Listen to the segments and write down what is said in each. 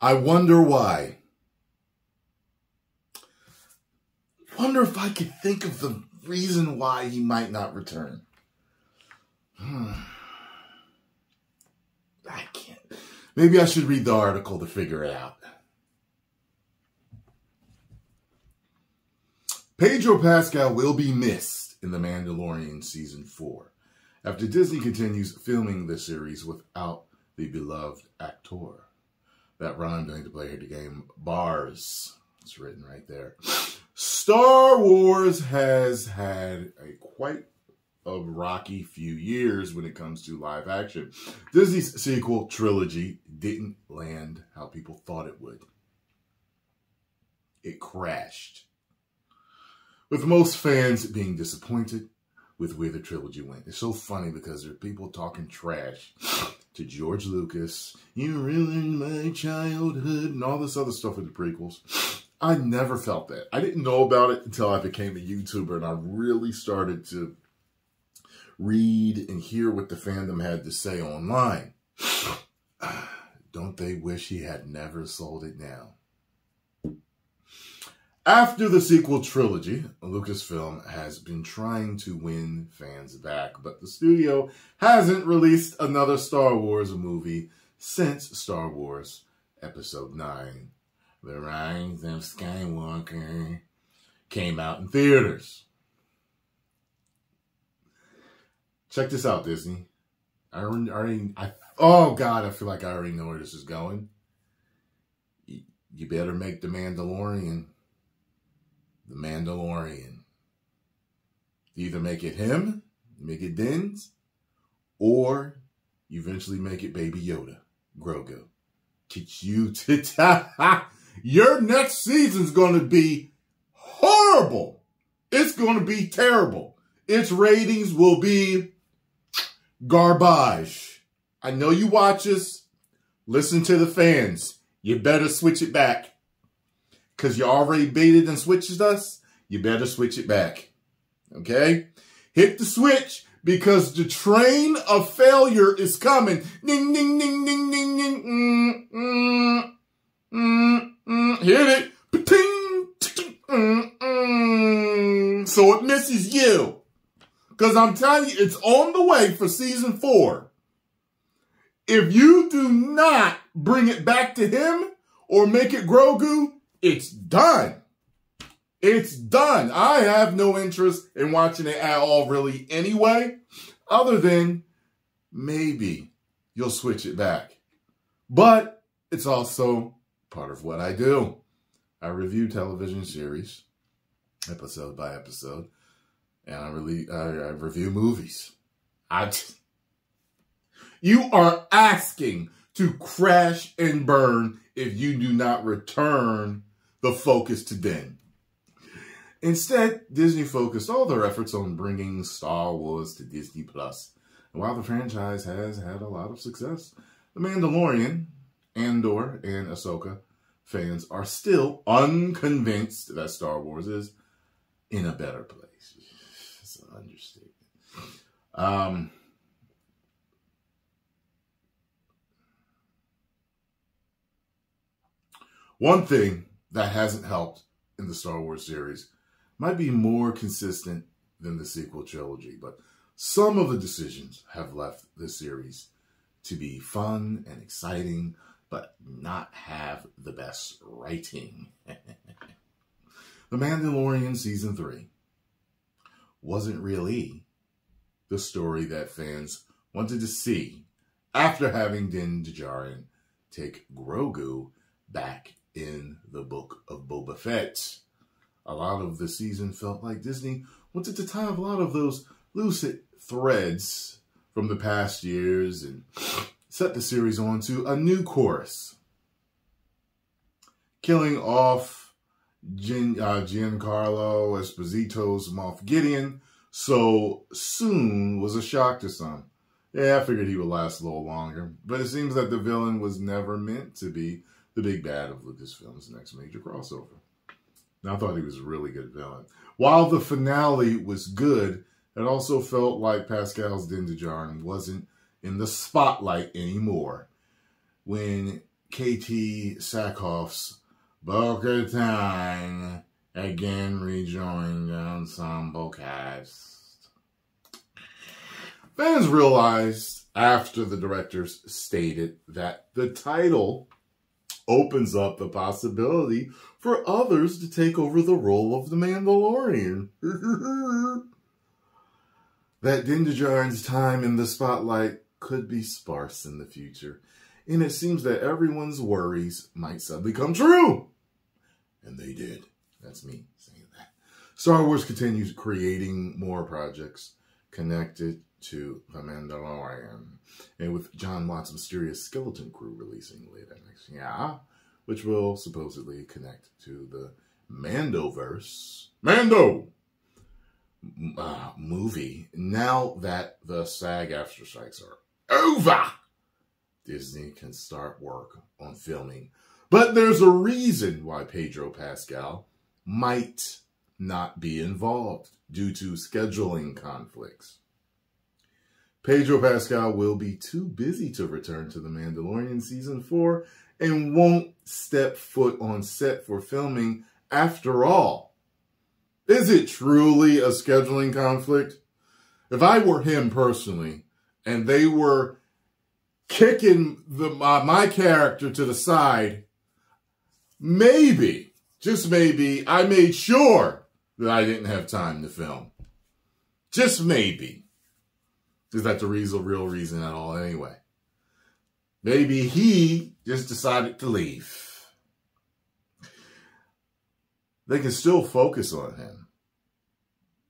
I wonder why. Wonder if I could think of the reason why he might not return. Hmm. I can't. Maybe I should read the article to figure it out. Pedro Pascal will be missed in The Mandalorian Season 4 after Disney continues filming the series without the beloved actor. That rhymed going to play here the game Bars. It's written right there. Star Wars has had a quite a rocky few years when it comes to live action. Disney's sequel trilogy didn't land how people thought it would. It crashed with most fans being disappointed with where the trilogy went. It's so funny because there are people talking trash to George Lucas. You ruined my childhood and all this other stuff with the prequels. I never felt that. I didn't know about it until I became a YouTuber and I really started to read and hear what the fandom had to say online. Don't they wish he had never sold it now? After the sequel trilogy, Lucasfilm has been trying to win fans back, but the studio hasn't released another Star Wars movie since Star Wars Episode 9, The Rise of Skywalker, came out in theaters. Check this out, Disney. I already, I, oh God, I feel like I already know where this is going. You better make The Mandalorian the Mandalorian. Either make it him, make it Dins, or you eventually make it Baby Yoda, Grogu. Teach you to ta Your next season's going to be horrible. It's going to be terrible. Its ratings will be garbage. I know you watch us. Listen to the fans. You better switch it back because you already baited and switched us, you better switch it back. Okay? Hit the switch because the train of failure is coming. Ding, ding, ding, ding, ding, ding. Mm, mm, mm, mm. Hit it. Ting, ting, mm, mm. So it misses you. Because I'm telling you, it's on the way for season four. If you do not bring it back to him or make it Grogu, it's done. It's done. I have no interest in watching it at all, really, anyway, other than maybe you'll switch it back. But it's also part of what I do. I review television series, episode by episode, and I really I, I review movies. I just, you are asking to crash and burn if you do not return the focus to them. Instead, Disney focused all their efforts on bringing Star Wars to Disney Plus. And while the franchise has had a lot of success, The Mandalorian, Andor, and Ahsoka fans are still unconvinced that Star Wars is in a better place. It's an understatement. Um, one thing that hasn't helped in the Star Wars series might be more consistent than the sequel trilogy, but some of the decisions have left the series to be fun and exciting, but not have the best writing. the Mandalorian Season 3 wasn't really the story that fans wanted to see after having Din Djarin take Grogu back in the book of Boba Fett. A lot of the season felt like Disney wanted to tie up a lot of those loose threads from the past years and set the series on to a new course. Killing off uh, Giancarlo Esposito's Moff Gideon so soon was a shock to some. Yeah, I figured he would last a little longer, but it seems that the villain was never meant to be the big bad of Lucasfilm's next major crossover. And I thought he was a really good villain. While the finale was good, it also felt like Pascal's Din Djarin wasn't in the spotlight anymore. When Katee Sackhoff's Bo-Katan again rejoined the ensemble cast. Fans realized after the directors stated that the title opens up the possibility for others to take over the role of the Mandalorian. that Din Djarin's time in the spotlight could be sparse in the future, and it seems that everyone's worries might suddenly come true. And they did. That's me saying that. Star Wars continues creating more projects connected to The Mandalorian. And with Jon Watts' mysterious skeleton crew releasing later next year, which will supposedly connect to the Mandoverse. Mando! Uh, movie. Now that the SAG-AFTRA strikes are over, Disney can start work on filming. But there's a reason why Pedro Pascal might not be involved due to scheduling conflicts. Pedro Pascal will be too busy to return to The Mandalorian Season 4 and won't step foot on set for filming after all. Is it truly a scheduling conflict? If I were him personally and they were kicking the, uh, my character to the side, maybe just maybe, I made sure that I didn't have time to film. Just maybe. Is that the real, real reason at all anyway? Maybe he just decided to leave. They can still focus on him.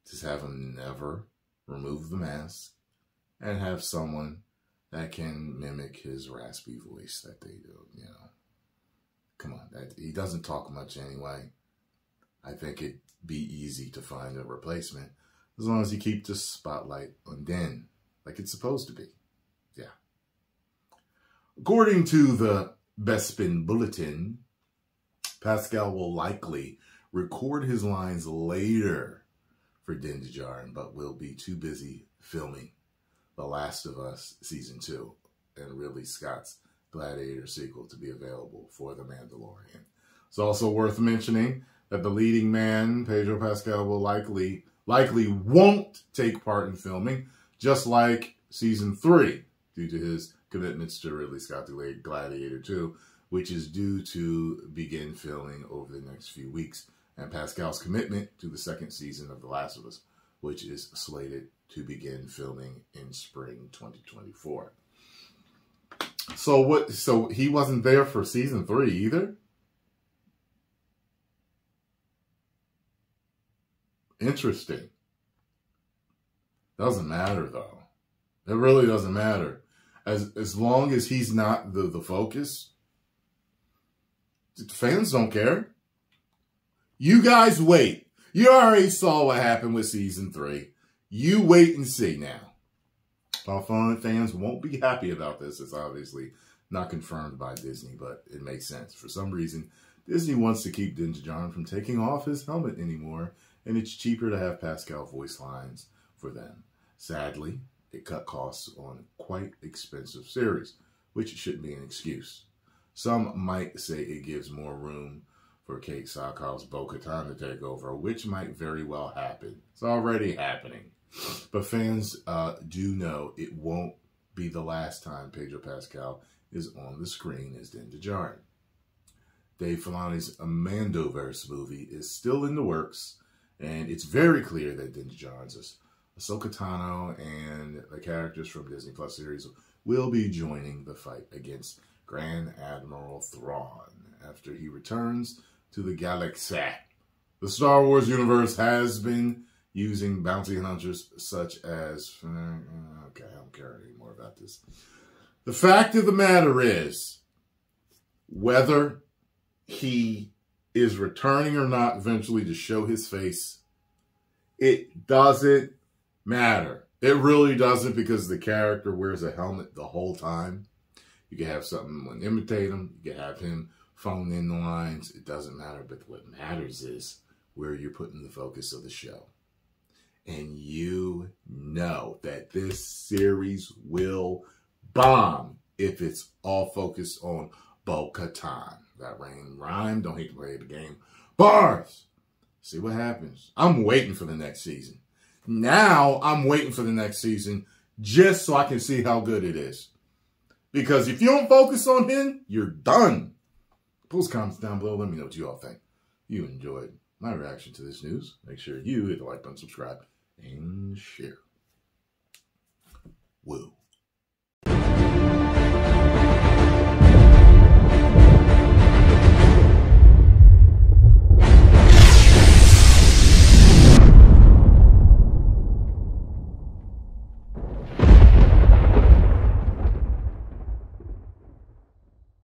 Just have him never remove the mask and have someone that can mimic his raspy voice that they do, you know. Come on, that, he doesn't talk much anyway. I think it'd be easy to find a replacement as long as you keep the spotlight on Din, like it's supposed to be. Yeah. According to the Bespin Bulletin, Pascal will likely record his lines later for Din Djarin, but will be too busy filming The Last of Us Season 2 and Ridley Scott's Gladiator sequel to be available for The Mandalorian. It's also worth mentioning that the leading man, Pedro Pascal, will likely likely won't take part in filming, just like season three, due to his commitments to Ridley Scott delayed Gladiator 2, which is due to begin filming over the next few weeks, and Pascal's commitment to the second season of The Last of Us, which is slated to begin filming in spring 2024. So what? So he wasn't there for season three either. Interesting. Doesn't matter though. It really doesn't matter. As as long as he's not the the focus, fans don't care. You guys wait. You already saw what happened with season three. You wait and see now. Falcon fans won't be happy about this. It's obviously not confirmed by Disney, but it makes sense. For some reason, Disney wants to keep Din Djarin from taking off his helmet anymore, and it's cheaper to have Pascal voice lines for them. Sadly, it cut costs on quite expensive series, which shouldn't be an excuse. Some might say it gives more room for Katee Sackhoff's Bo-Katan to take over, which might very well happen. It's already happening. But fans uh, do know it won't be the last time Pedro Pascal is on the screen as Din Djarin. Dave Filoni's Mandoverse movie is still in the works, and it's very clear that Din Djarin's Ahsoka Tano and the characters from Disney Plus series will be joining the fight against Grand Admiral Thrawn after he returns to the galaxy. The Star Wars universe has been using bounty hunters such as, uh, okay, I don't care anymore about this. The fact of the matter is, whether he is returning or not eventually to show his face, it doesn't matter. It really doesn't because the character wears a helmet the whole time. You can have something imitate him. You can have him phone in the lines. It doesn't matter. But what matters is where you're putting the focus of the show and you know that this series will bomb if it's all focused on Bo-Katan. That rain rhyme. Don't hate to play the game. Bars. See what happens. I'm waiting for the next season. Now I'm waiting for the next season just so I can see how good it is. Because if you don't focus on him, you're done. Post comments down below. Let me know what you all think. You enjoyed my reaction to this news. Make sure you hit the like button, subscribe, and share. Woo.